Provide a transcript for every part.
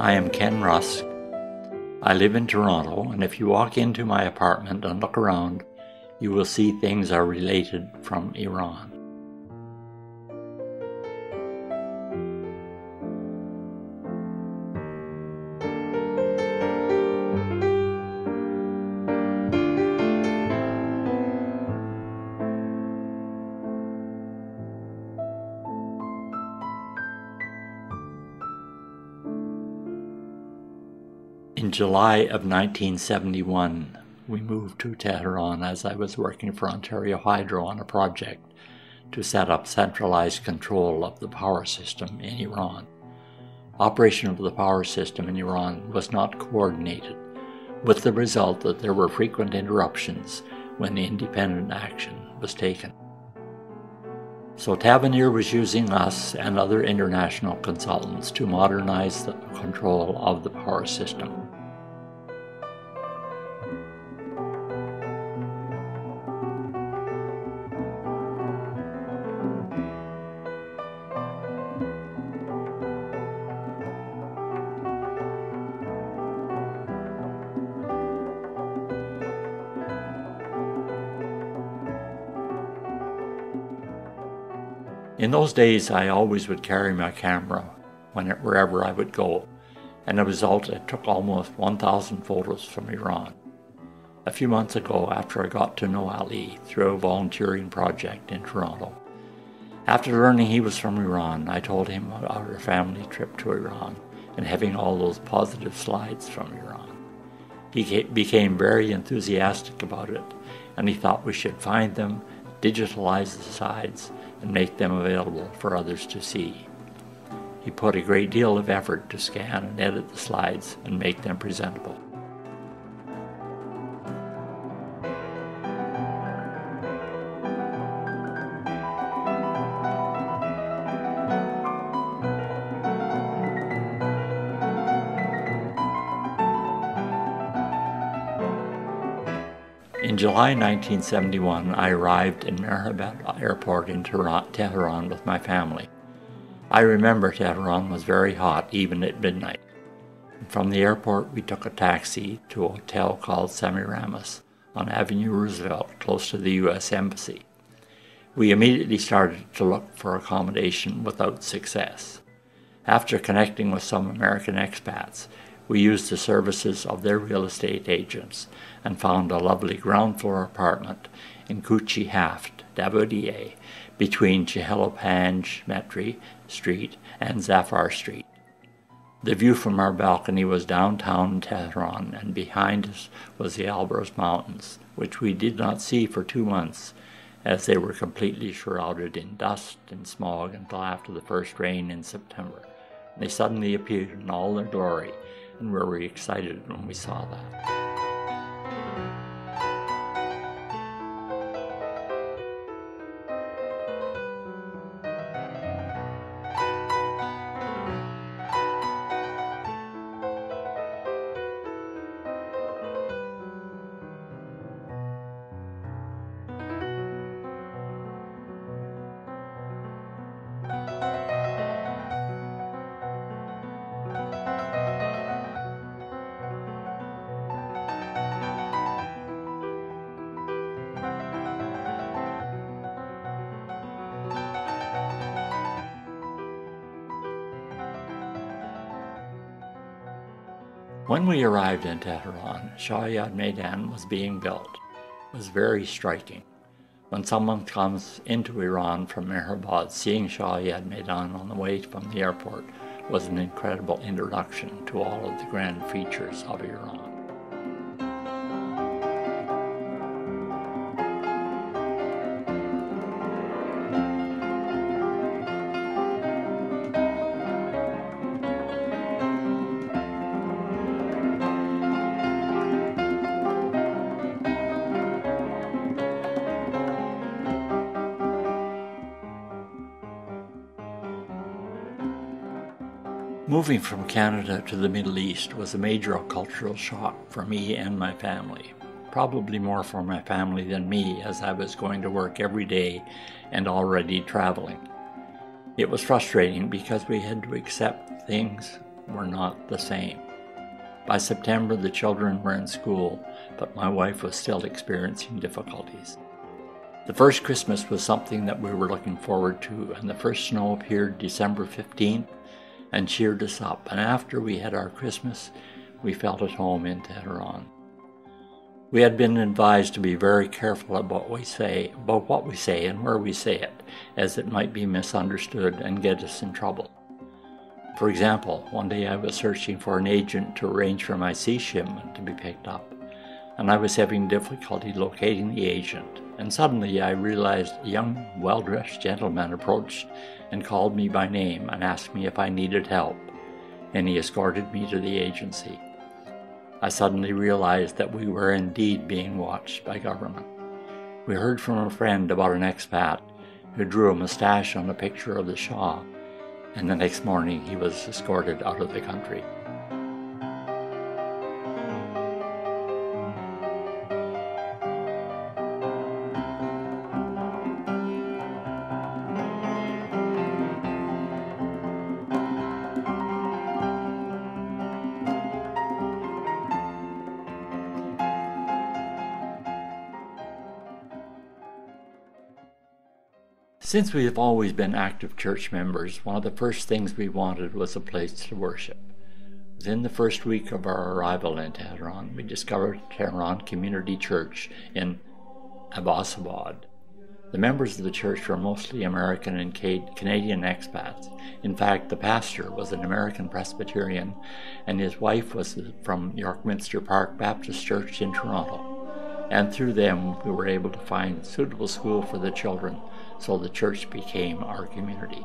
I am Ken Rusk. I live in Toronto, and if you walk into my apartment and look around, you will see things are related from Iran. July of 1971, we moved to Tehran as I was working for Ontario Hydro on a project to set up centralized control of the power system in Iran. Operation of the power system in Iran was not coordinated, with the result that there were frequent interruptions when independent action was taken. So Tavanir was using us and other international consultants to modernize the control of the power system. In those days, I always would carry my camera wherever I would go, and as a result, I took almost 1,000 photos from Iran. A few months ago, after I got to know Ali through a volunteering project in Toronto, after learning he was from Iran, I told him about our family trip to Iran and having all those positive slides from Iran. He became very enthusiastic about it, and he thought we should find them, digitalize the slides, and make them available for others to see. He put a great deal of effort to scan and edit the slides and make them presentable. July 1971, I arrived in Mehrabad Airport in Tehran with my family. I remember Tehran was very hot even at midnight. From the airport, we took a taxi to a hotel called Semiramis on Avenue Roosevelt, close to the U.S. Embassy. We immediately started to look for accommodation without success. After connecting with some American expats, we used the services of their real estate agents and found a lovely ground floor apartment in Kuchi Haft, Davodiye, between Chehelopanj Metri Street and Zafar Street. The view from our balcony was downtown Tehran, and behind us was the Alborz Mountains, which we did not see for two months, as they were completely shrouded in dust and smog until after the first rain in September. They suddenly appeared in all their glory and we were excited when we saw that. When we arrived in Tehran, Shah-Yad Maidan was being built. It was very striking. When someone comes into Iran from Mehrabad, seeing Shah-Yad Maidan on the way from the airport was an incredible introduction to all of the grand features of Iran. Moving from Canada to the Middle East was a major cultural shock for me and my family. Probably more for my family than me, as I was going to work every day and already traveling. It was frustrating because we had to accept things were not the same. By September, the children were in school, but my wife was still experiencing difficulties. The first Christmas was something that we were looking forward to, and the first snow appeared December 15th and cheered us up. And after we had our Christmas, we felt at home in Tehran. We had been advised to be very careful about what we say, about what we say and where we say it, as it might be misunderstood and get us in trouble. For example, one day I was searching for an agent to arrange for my sea shipment to be picked up, and I was having difficulty locating the agent. And suddenly I realized a young, well dressed gentleman approached and called me by name and asked me if I needed help, and he escorted me to the agency. I suddenly realized that we were indeed being watched by government. We heard from a friend about an expat who drew a mustache on a picture of the Shah, and the next morning he was escorted out of the country. Since we have always been active church members, one of the first things we wanted was a place to worship. Within the first week of our arrival in Tehran, we discovered Tehran Community Church in Abbasabad. The members of the church were mostly American and Canadian expats. In fact, the pastor was an American Presbyterian, and his wife was from York Minster Park Baptist Church in Toronto. And through them, we were able to find suitable school for the children so the church became our community.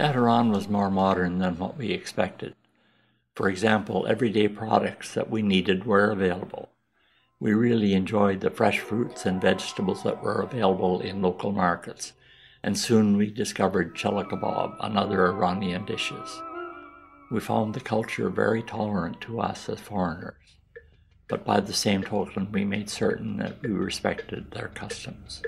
Tehran was more modern than what we expected. For example, everyday products that we needed were available. We really enjoyed the fresh fruits and vegetables that were available in local markets, and soon we discovered chello kebab and other Iranian dishes. We found the culture very tolerant to us as foreigners, but by the same token, we made certain that we respected their customs.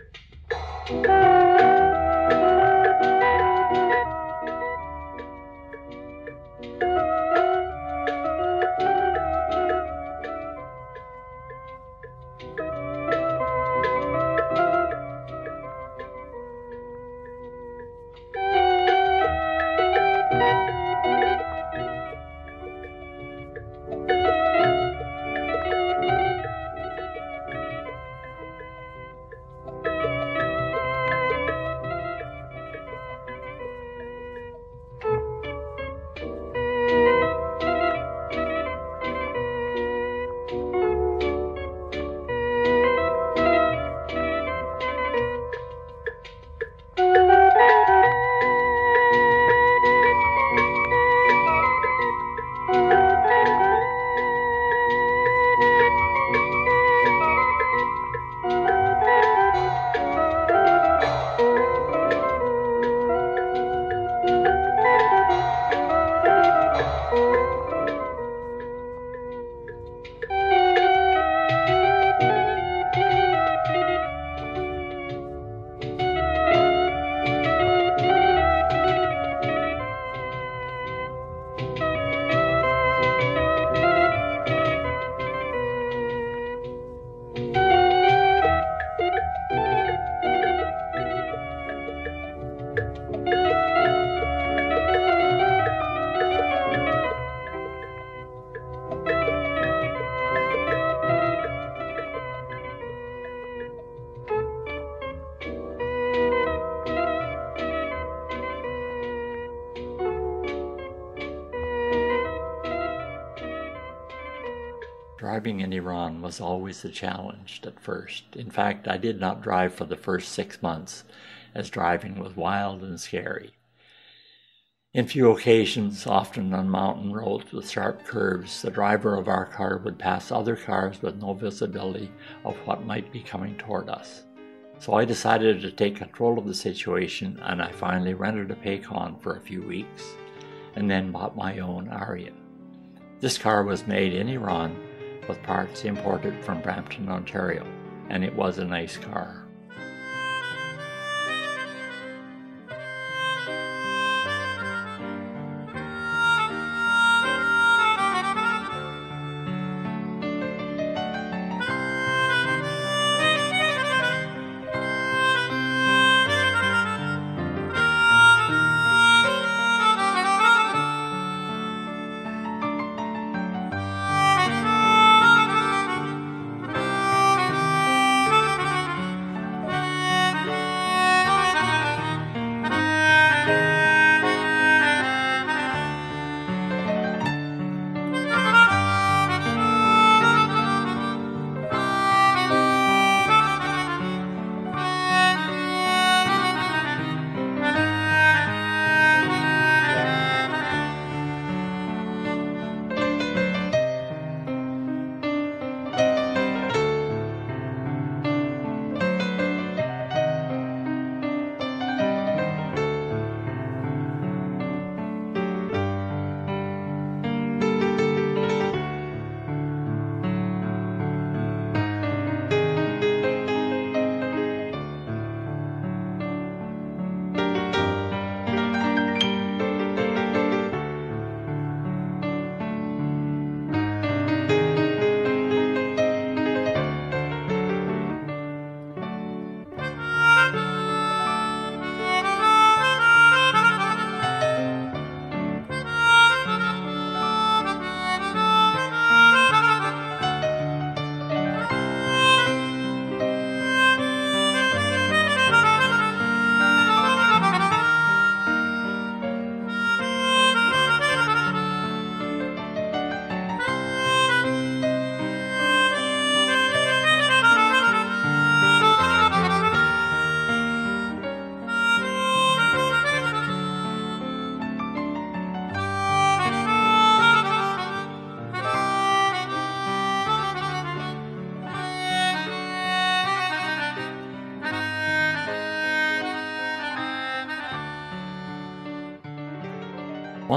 Iran was always a challenge at first. In fact, I did not drive for the first six months, as driving was wild and scary. In few occasions, often on mountain roads with sharp curves, the driver of our car would pass other cars with no visibility of what might be coming toward us. So I decided to take control of the situation and I finally rented a Paykan for a few weeks and then bought my own Ariya. This car was made in Iran with parts imported from Brampton, Ontario, and it was a nice car.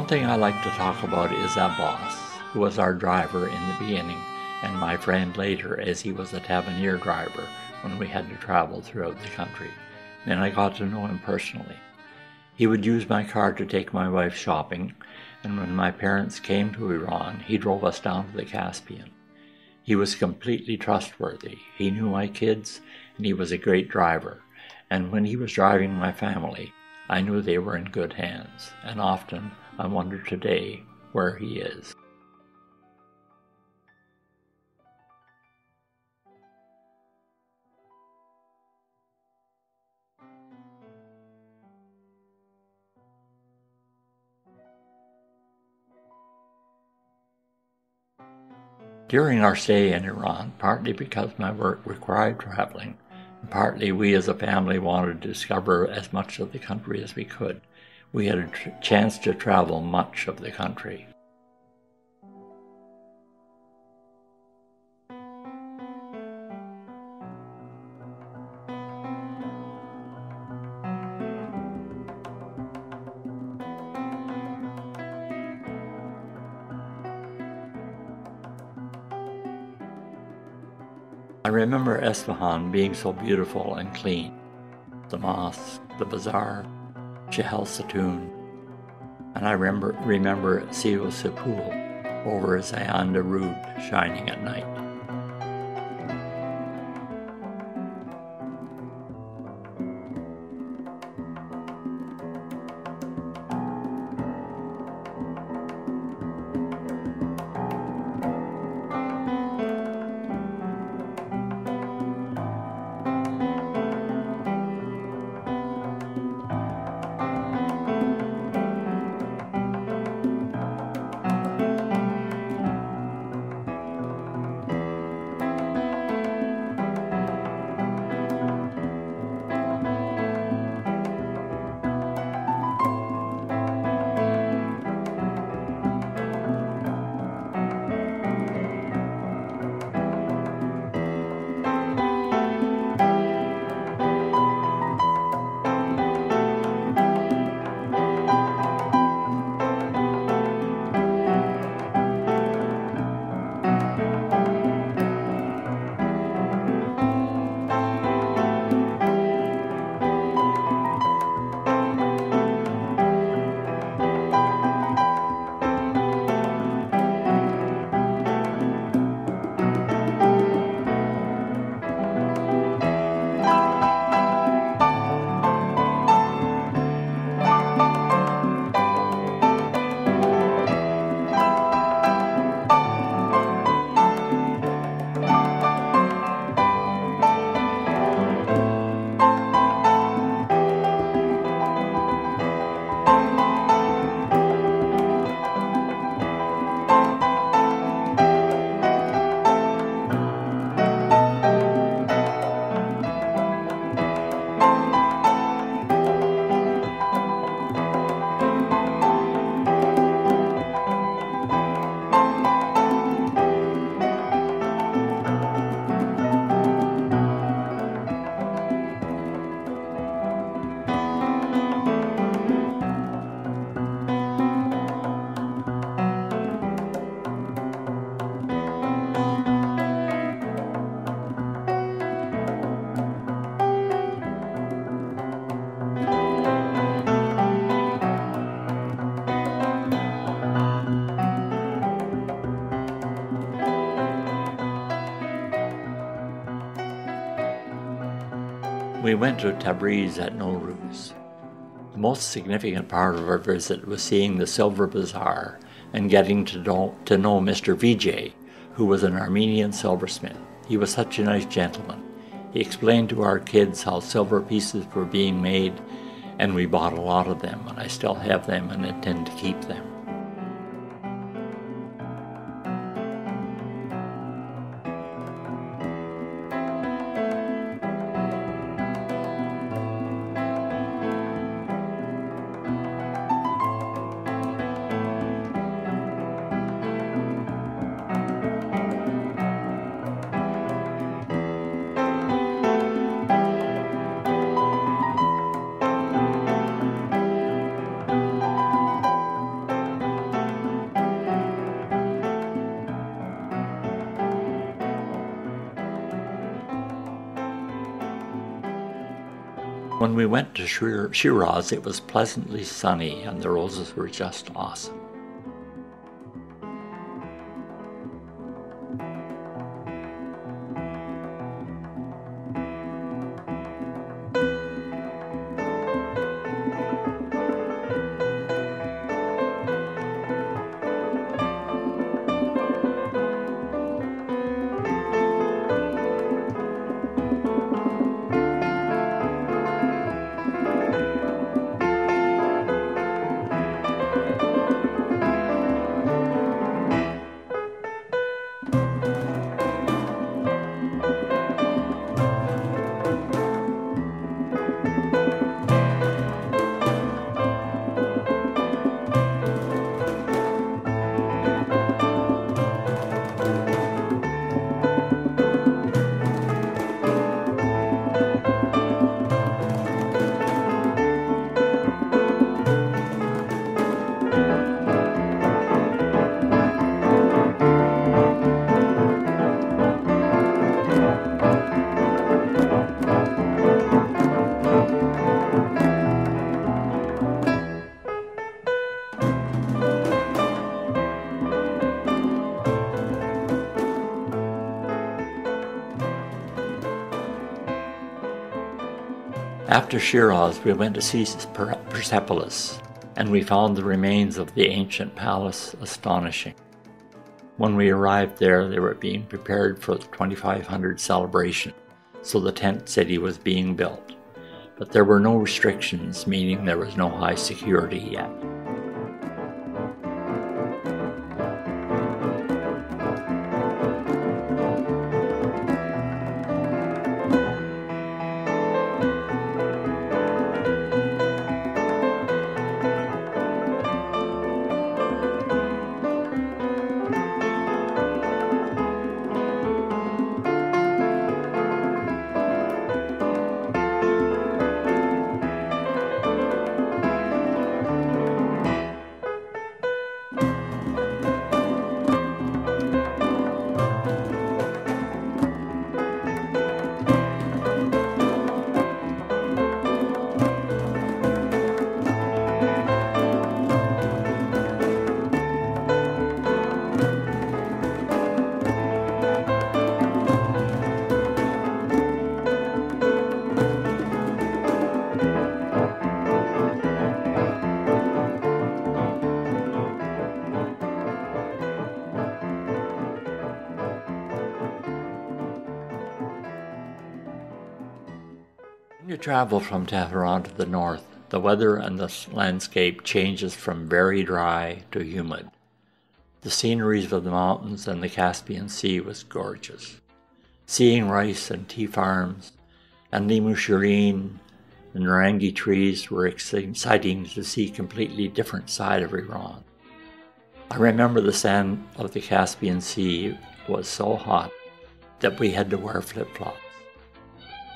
One thing I like to talk about is Abbas, who was our driver in the beginning and my friend later as he was a Tavanir driver when we had to travel throughout the country. Then I got to know him personally. He would use my car to take my wife shopping, and when my parents came to Iran, he drove us down to the Caspian. He was completely trustworthy. He knew my kids, and he was a great driver. And when he was driving my family, I knew they were in good hands, and often I wonder today where he is. During our stay in Iran, partly because my work required traveling, and partly we as a family wanted to discover as much of the country as we could, we had a tr- chance to travel much of the country. I remember Esfahan being so beautiful and clean. The mosque, the bazaar, Jahel And I remember, remember Si-o-se-pol over Zayanderud shining at night. We went to Tabriz at Nowruz. The most significant part of our visit was seeing the Silver Bazaar and getting to know, to know Mr. Vijay, who was an Armenian silversmith. He was such a nice gentleman. He explained to our kids how silver pieces were being made, and we bought a lot of them, and I still have them and intend to keep them. When we went to Shiraz, it was pleasantly sunny and the roses were just awesome. After Shiraz, we went to see Persepolis, and we found the remains of the ancient palace astonishing. When we arrived there, they were being prepared for the 2500 celebration, so the tent city was being built. But there were no restrictions, meaning there was no high security yet. You travel from Tehran to the north, the weather and the landscape changes from very dry to humid. The sceneries of the mountains and the Caspian Sea was gorgeous. Seeing rice and tea farms and limu shireen and narangi trees were exciting to see completely different side of Iran. I remember the sand of the Caspian Sea was so hot that we had to wear flip-flops.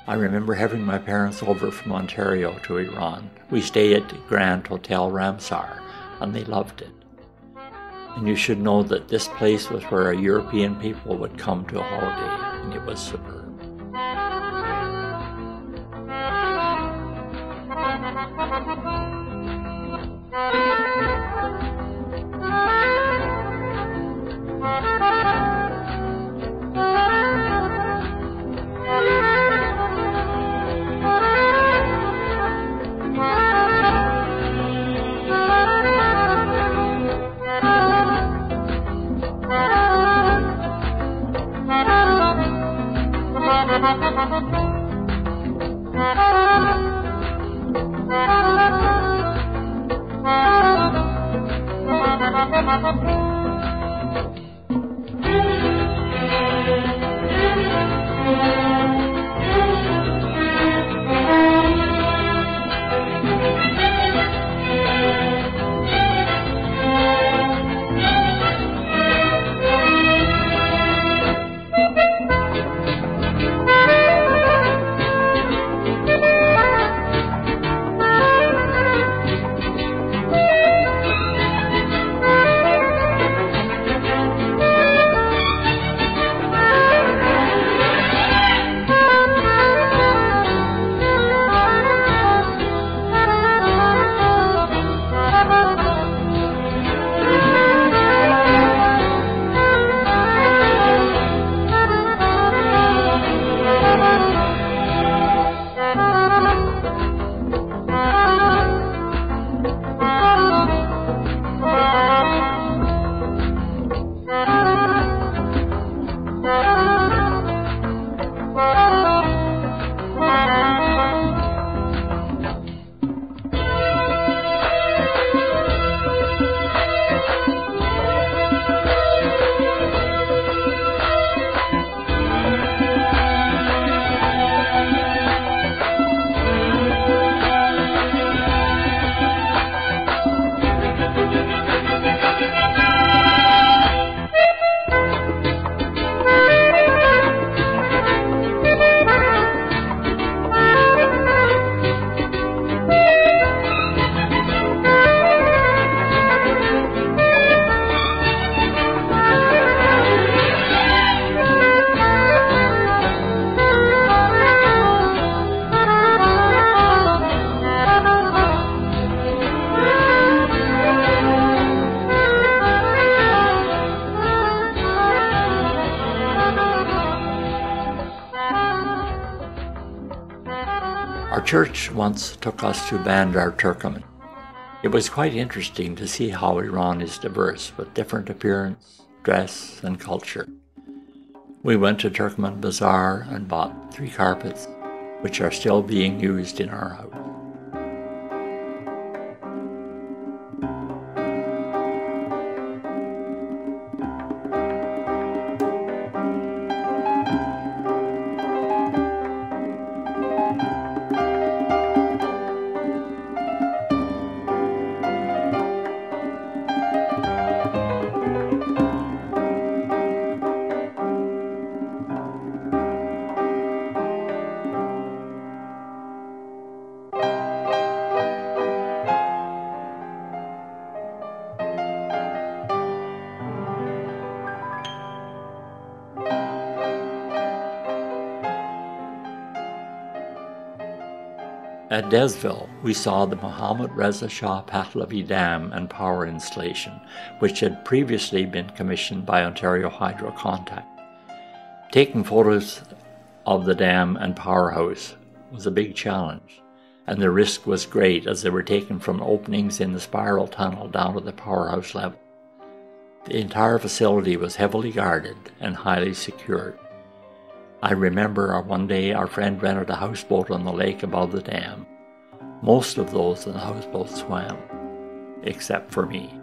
I remember having my parents over from Ontario to Iran. We stayed at Grand Hotel Ramsar, and they loved it. And you should know that this place was where European people would come to a holiday, and it was superb. Church once took us to Bandar Turkmen. It was quite interesting to see how Iran is diverse with different appearance, dress, and culture. We went to Turkmen Bazaar and bought three carpets, which are still being used in our house. At Dezful, we saw the Mohammad Reza Shah Pahlavi Dam and power installation, which had previously been commissioned by Ontario Hydro Contact. Taking photos of the dam and powerhouse was a big challenge, and the risk was great as they were taken from openings in the spiral tunnel down to the powerhouse level. The entire facility was heavily guarded and highly secured. I remember one day our friend rented a houseboat on the lake above the dam. Most of those in the houseboat swam, except for me.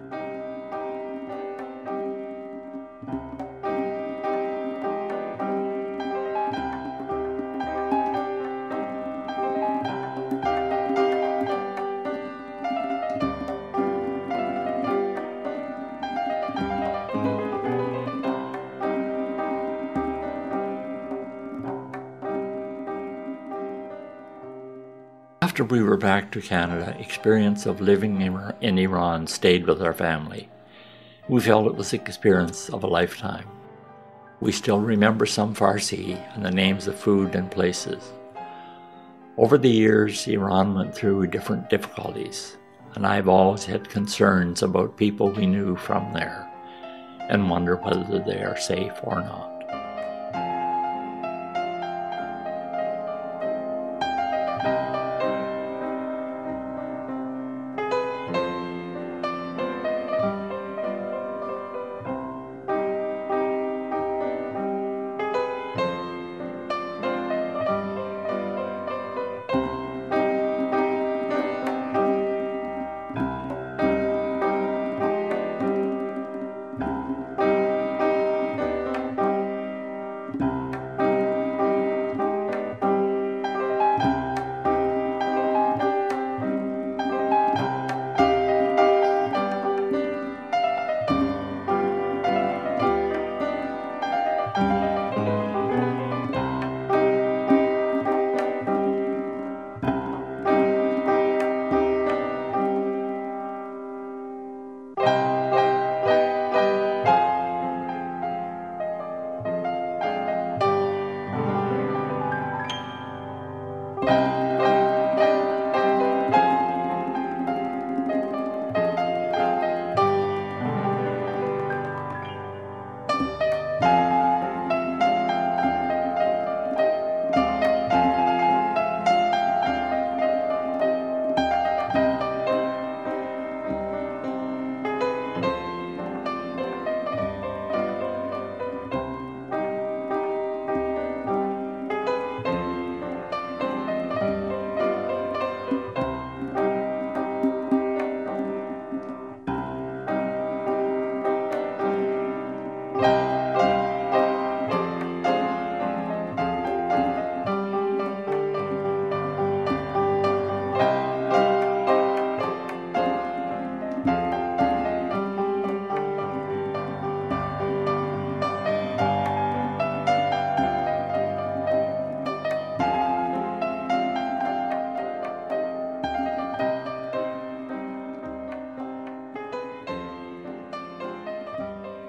We were back to Canada, experience of living in Iran stayed with our family. We felt it was the experience of a lifetime. We still remember some Farsi and the names of food and places. Over the years, Iran went through different difficulties, and I've always had concerns about people we knew from there and wonder whether they are safe or not.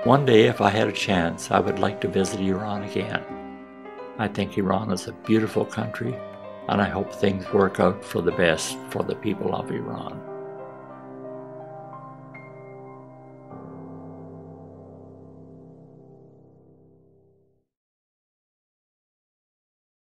One day, if I had a chance, I would like to visit Iran again. I think Iran is a beautiful country, and I hope things work out for the best for the people of Iran.